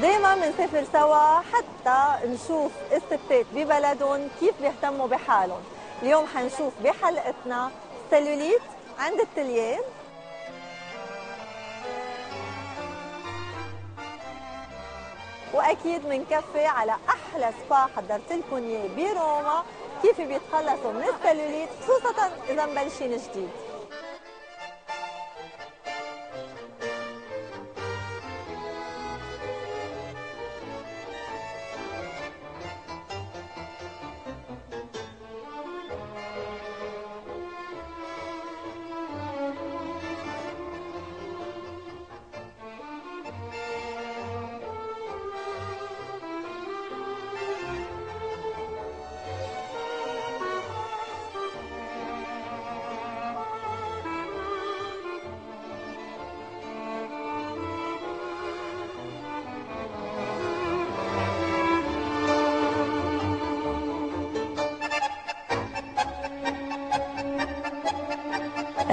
دايما بنسافر سوا حتى نشوف الستات ببلدهم كيف بيهتموا بحالهم. اليوم حنشوف بحلقتنا سلوليت عند التليان. وأكيد بنكفي على أحلى سبا حضرت لكم إياه بروما. كيف بيتخلصوا من السلوليت خصوصا إذا مبلشين جديد.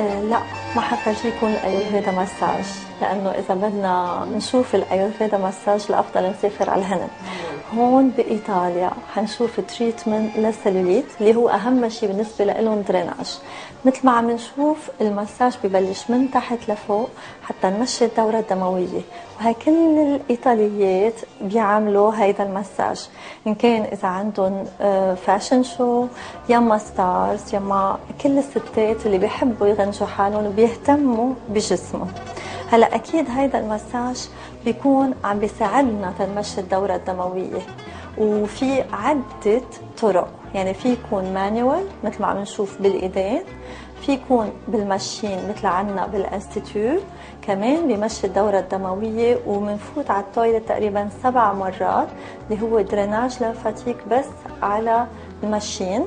لا ما حفرجيكم ال Ayurveda massage لأنه إذا بدنا نشوف ال Ayurveda massage الأفضل نسافر على الهند. هون بإيطاليا حنشوف treatment لل cellulite اللي هو أهم شيء بالنسبة لهم drainage. مثل ما عم نشوف المساج ببلش من تحت لفوق حتى نمشي الدورة الدموية. وهي كل الإيطاليات بيعملوا هيدا المساج إن كان إذا عندهم fashion show يما stars يما كل الستات اللي بيحبوا يغنجوا حالهم وبيهتموا بجسمهم. هلا أكيد هيدا المساج بيكون عم بيساعدنا تنمشي الدورة الدموية وفي عدة طرق. يعني في يكون manual مثل ما عم نشوف بالإيدين في يكون بال machine مثل عنا بال institut كمان بمشي الدورة الدموية وبنفوت على التويلت تقريبا سبع مرات اللي هو drainage lymphatique بس على ال machine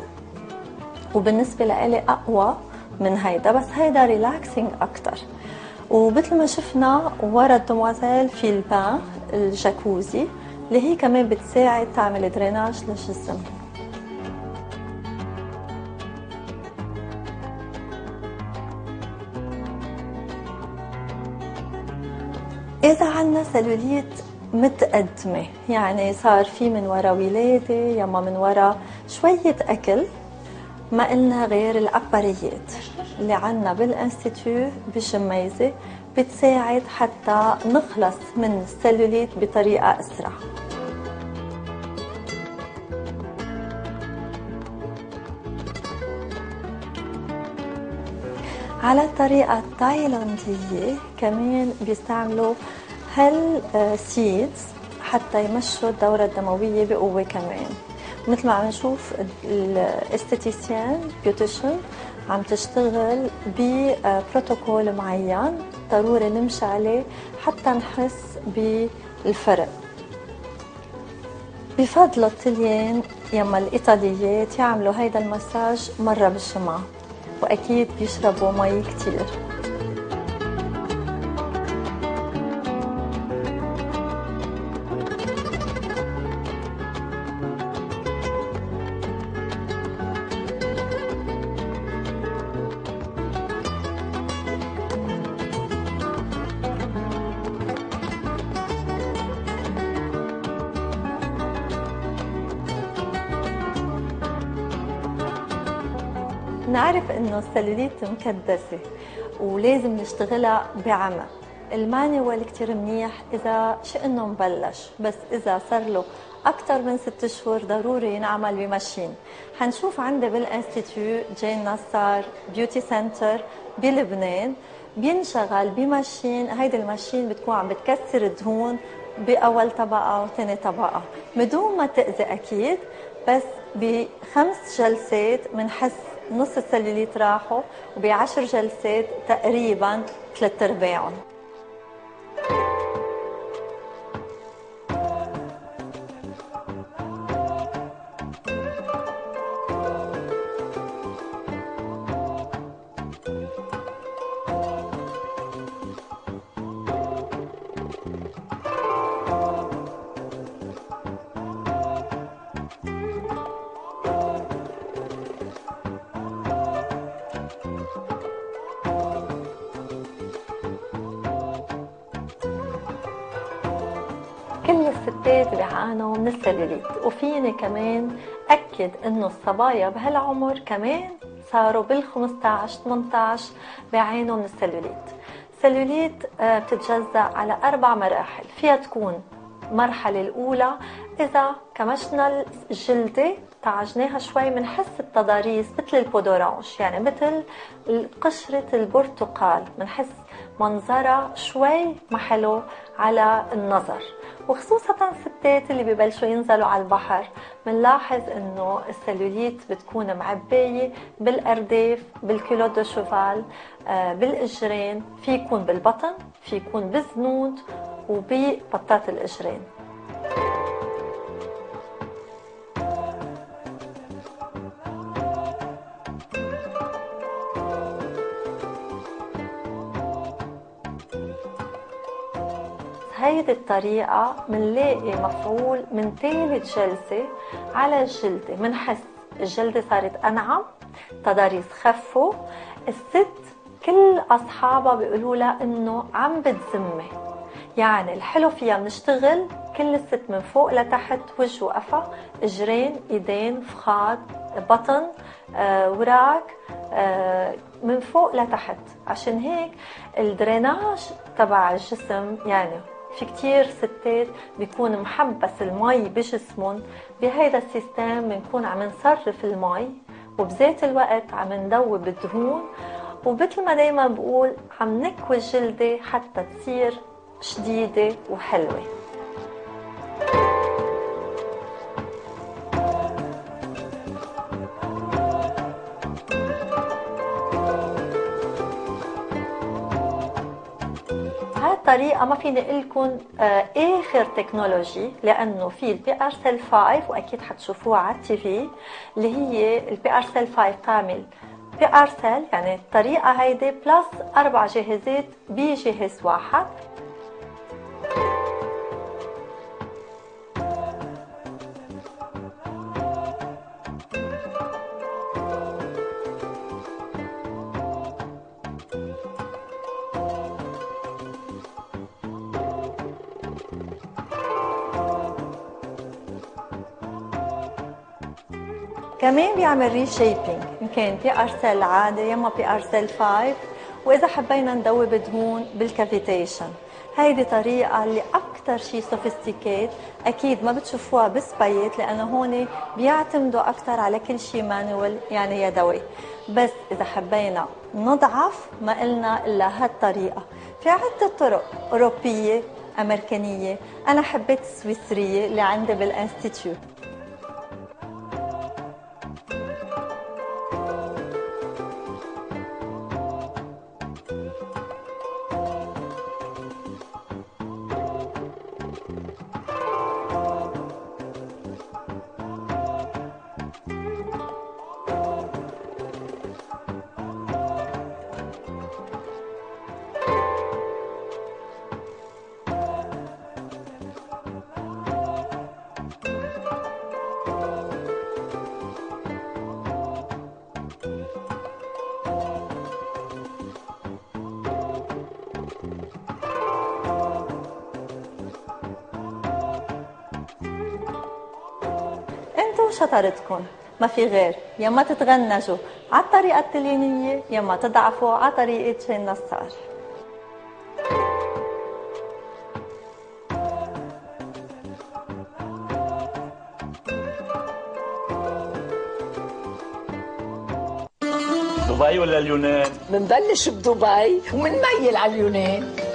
وبالنسبة لإلي أقوى من هيدا بس هيدا relaxing أكتر. ومثل ما شفنا ورا ال demoiselle في ال bain الجاكوزي اللي هي كمان بتساعد تعمل drainage للجسم. إذا عنا سلوليت متقدمة يعني صار في من ورا ولادة يما من ورا شوية أكل ما قلنا غير ال appareil ات اللي عنا بال institut بشميزة بتساعد حتى نخلص من السلوليت بطريقة أسرع. على الطريقة التايلاندية كمان بيستعملوا هال seeds حتى يمشوا الدورة الدموية بقوة كمان. مثل ما عم نشوف ال esthéticienne beautician عم تشتغل ببروتوكول معين ضروري نمشي عليه حتى نحس بالفرق. بفضل الطليان يما الإيطاليات يعملوا هيدا المساج مرة بالجمعه وأكيد بيشربوا مي كتير. نعرف إنه السلوليت مكدسة ولازم نشتغلها بعمق ال manual كتير منيح إذا شئنا مبلش بس إذا صار له أكثر من ست شهور ضروري ينعمل ب machine حنشوف عندي بال institut جين نصار Beauty Center بلبنان بينشغل ب machine هيدي ال machine بتكون عم بتكسر الدهون بأول طبقة وثاني طبقة. بدون ما تأذي أكيد بس بخمس جلسات بنحس نص السلوليت راحوا وبعشر جلسات تقريبا ثلاث أرباعهم. الستات بيعانوا من السلوليت وفيني كمان أكد إنه الصبايا بهالعمر كمان صاروا بال 15 18 بيعانوا من ال cellulite ال cellulite آه، بتتجزأ على أربع مراحل. فيها تكون المرحلة الأولى إذا كمشنا الجلدة تعجناها شوي بنحس التضاريس مثل ال peau d'orange يعني مثل قشرة البرتقال. بنحس منظرها شوي ما حلو على النظر. وخصوصا الستات اللي ببلشوا ينزلوا على البحر بنلاحظ إنه السلوليت بتكون معبايه بالارداف بال culotte de cheval آه، بالإجرين في يكون بالبطن في يكون بالزنود وببطات الإجرين. هيدي الطريقة منلاقي مفعول من ثالث جلسة على الجلدة منحس الجلدة صارت أنعم تضاريس خفوا الست كل أصحابها بيقولوا لها إنه عم بتزمي. يعني الحلو فيها بنشتغل كل الست من فوق لتحت وجه وقفا إجرين إيدين فخاد بطن آه، وراك آه، من فوق لتحت. عشان هيك ال drainage تبع الجسم يعني في كتير ستات بيكون محبس المي بجسمهم. بهيدا ال system بنكون عم نصرف المي وبذات الوقت عم ندوب الدهون ومثل ما دايما بقول عم نكوي الجلدة حتى تصير شديدة وحلوة. الطريقة ما فيني أقول لكم آه، آخر technology لأنه في البي ار سيل 5 وأكيد حتشوفوها على ال TV اللي هي البي ار سيل 5 تعمل بي ار سيل يعني الطريقة هيدي plus أربع جهازات بجهاز واحد. كمان بيعمل reshaping يمكن بي ار سيل عادي يا اما بي ار سيل 5 وإذا حبينا ندوب دهون بال cavitation هيدي طريقة اللي أكثر شيء sophisticated أكيد ما بتشوفوها بسبيت لأنه هون بيعتمدوا أكثر على كل شيء manuel يعني يدوي. بس إذا حبينا نضعف ما قلنا إلا هالطريقة. في عدة طرق أوروبية أمريكانية. أنا حبيت السويسرية اللي عندي بال institute شطارتكم ما في غير. يا ما تتغنجوا. على الطريقة التلينية يا ما تضعفوا على طريقة شين نصار دبي ولا اليونان؟ منبلش بدبي ومنميل على اليونان.